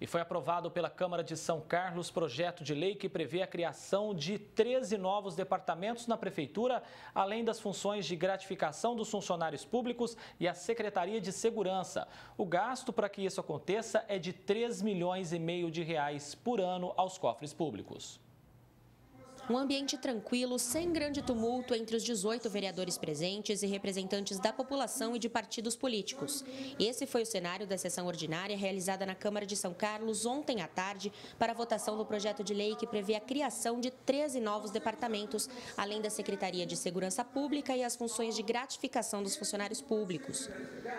E foi aprovado pela Câmara de São Carlos projeto de lei que prevê a criação de 13 novos departamentos na Prefeitura, além das funções de gratificação dos funcionários públicos e a Secretaria de Segurança. O gasto para que isso aconteça é de 3 milhões e meio de reais por ano aos cofres públicos. Um ambiente tranquilo, sem grande tumulto entre os 18 vereadores presentes e representantes da população e de partidos políticos. Esse foi o cenário da sessão ordinária realizada na Câmara de São Carlos ontem à tarde para a votação do projeto de lei que prevê a criação de 13 novos departamentos, além da Secretaria de Segurança Pública e as funções de gratificação dos funcionários públicos.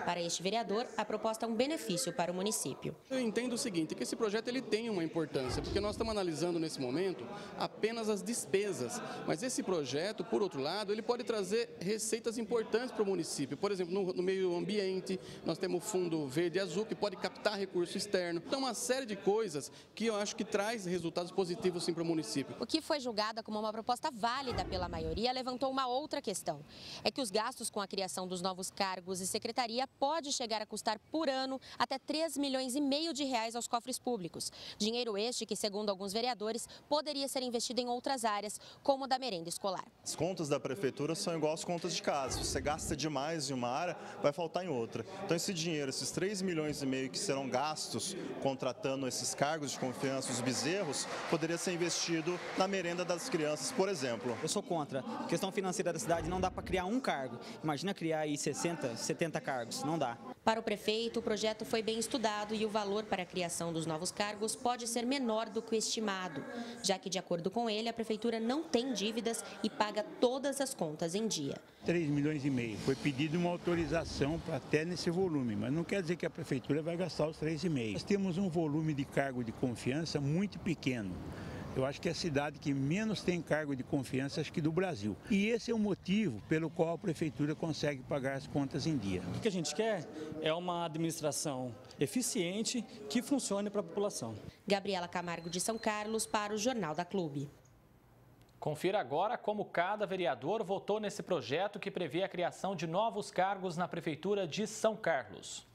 Para este vereador, a proposta é um benefício para o município. Eu entendo o seguinte, que esse projeto ele tem uma importância, porque nós estamos analisando nesse momento apenas as despesas. Mas esse projeto, por outro lado, ele pode trazer receitas importantes para o município. Por exemplo, no, no meio ambiente, nós temos o Fundo Verde e Azul, que pode captar recurso externo. Então, uma série de coisas que eu acho que traz resultados positivos sim para o município. O que foi julgada como uma proposta válida pela maioria levantou uma outra questão. É que os gastos com a criação dos novos cargos e secretaria pode chegar a custar por ano até 3 milhões e meio de reais aos cofres públicos. Dinheiro este que, segundo alguns vereadores, poderia ser investido em outras áreas, como da merenda escolar. As contas da prefeitura são igual às contas de casa. Se você gasta demais em uma área, vai faltar em outra. Então esse dinheiro, esses 3 milhões e meio que serão gastos contratando esses cargos de confiança, os bezerros, poderia ser investido na merenda das crianças, por exemplo. Eu sou contra. A questão financeira da cidade não dá para criar um cargo. Imagina criar aí 60, 70 cargos. Não dá. Para o prefeito, o projeto foi bem estudado e o valor para a criação dos novos cargos pode ser menor do que o estimado, já que, de acordo com ele, a prefeitura não tem dívidas e paga todas as contas em dia. 3 milhões e meio. Foi pedido uma autorização até nesse volume, mas não quer dizer que a prefeitura vai gastar os 3,5. Nós temos um volume de cargo de confiança muito pequeno. Eu acho que é a cidade que menos tem cargo de confiança acho que do Brasil. E esse é o motivo pelo qual a prefeitura consegue pagar as contas em dia. O que a gente quer é uma administração eficiente que funcione para a população. Gabriela Camargo de São Carlos para o Jornal da Clube. Confira agora como cada vereador votou nesse projeto que prevê a criação de novos cargos na Prefeitura de São Carlos.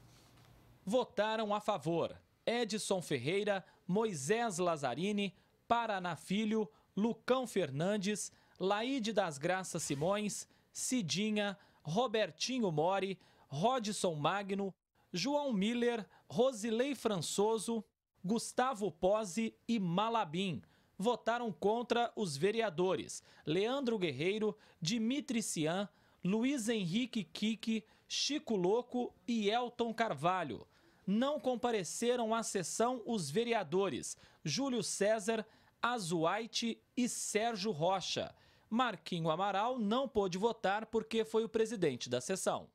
Votaram a favor Edson Ferreira, Moisés Lazzarini, Paraná Filho, Lucão Fernandes, Laide das Graças Simões, Cidinha, Robertinho Mori, Rodson Magno, João Miller, Rosilei Françoso, Gustavo Pose e Malabim. Votaram contra os vereadores Leandro Guerreiro, Dimitri Cian, Luiz Henrique Kiki, Chico Louco e Elton Carvalho. Não compareceram à sessão os vereadores Júlio César, Azuaite e Sérgio Rocha. Marquinho Amaral não pôde votar porque foi o presidente da sessão.